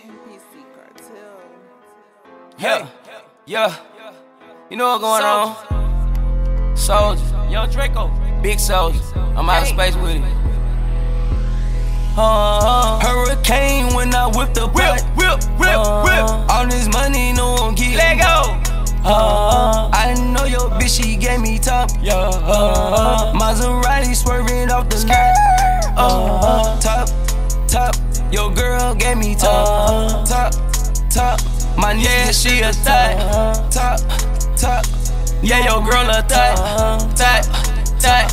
MPC Cartel. Yeah, yeah. You know what's going on? Soulja, young Draco, big Soulja. I'm out of space with it. Uh, hurricane when I whip the whip, whip, whip, whip. All this money, no one get. Let go. Uh, I know your bitch, she gave me top. Yeah, uh, Maserati swerving off the skirt. Uh, top, top. Your girl gave me top, top, top. My nigga, she a thot, top, top. Yeah, your girl a thot, thot, thot.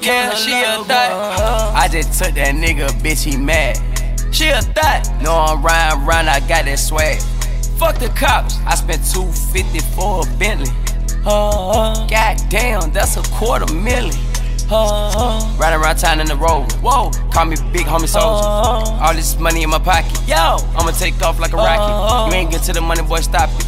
Yeah, she a thot. I just took that nigga, bitch, he mad. She a thot. No, I'm riding around, I got that swag. Fuck the cops, I spent 250 for a Bentley. God damn, that's a quarter million. Uh, Riding around town in the road. Whoa, call me big homie Soulja. All this money in my pocket. Yo, I'ma take off like a rocket. You ain't get to the money, boy, stop it.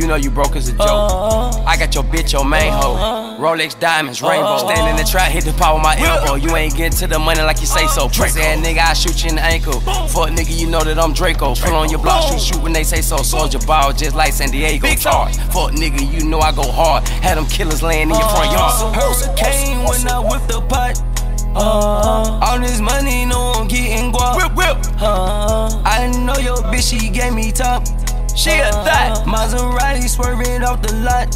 You know you broke as a joke. I got your bitch, your main hoe. Rolex diamonds, rainbow. Stand in the trap, hit the power with my elbow. You ain't getting to the money like you say so. Pussy ass nigga, I shoot you in the ankle. Fuck nigga, you know that I'm Draco. Pull on your block, shoot, shoot when they say so. Soulja ball just like San Diego. Charge. Fuck nigga, you know I go hard. Had them killers laying in your front yard. Hurricane when I whip the pot. Uh, all this money, no one getting guap. Whip, whip. Uh, I know your bitch, she gave me top. She a thot. Maserati swerving off the lot.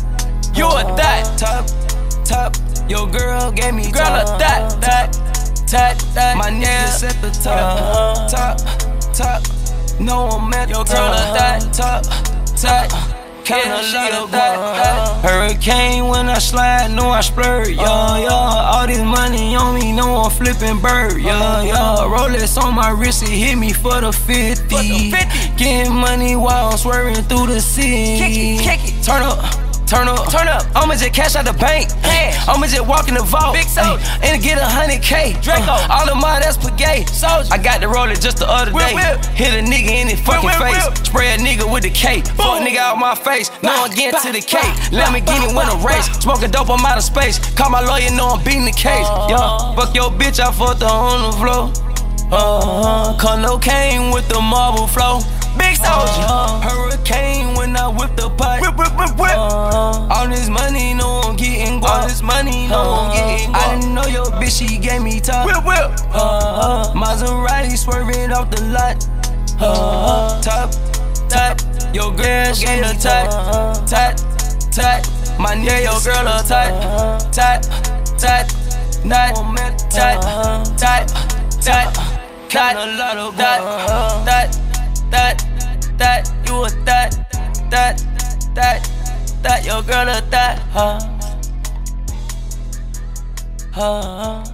You a thot. Top, top. Your girl gave me girl top. a thot, thot, thot, thot. My niggas at the top, uh-huh. top, top. No, I'm at your girl a thot, top, top. Uh-huh. Count a lot of that. Hurricane when I slide, know I splurge. Yeah, uh-huh. yeah. All this money on me, know I'm flipping bird. Yeah, uh-huh. yeah. Rolex on my wrist, it hit me for the 50. Getting money while I'm swerving through the city. Kick it, kick it. Turn up. Turn up, turn up. I'ma just cash out the bank. Cash. I'ma just walk in the vault. Big Soulja. And get a hundred K. Draco. Uh, all of mine, that's Pagay. Soulja. I got the roller just the other day. Whip, whip. Hit a nigga in his fucking whip, face. Spray a nigga with the K. Fuck nigga out my face. No one get to the K. Let me get it win a race. Smoking dope, I'm out of space. Call my lawyer, know I'm beating the case. Uh, yeah. Fuck your bitch, I fucked her on the floor. Uh, cocaine with the marble flow. Big Soulja. Uh, hurricane guap. I didn't know your bitch, she gave me top. Whip, whip. Uh, Maserati swerving off the lot. Uh, top, top. Your girl gave me top, top, top. My nigga, your girl a tight, tight, tight, not tight, tight, tight, tight, a lot of that, that that, that, you a that, that, that, that, your girl a that, huh? Huh?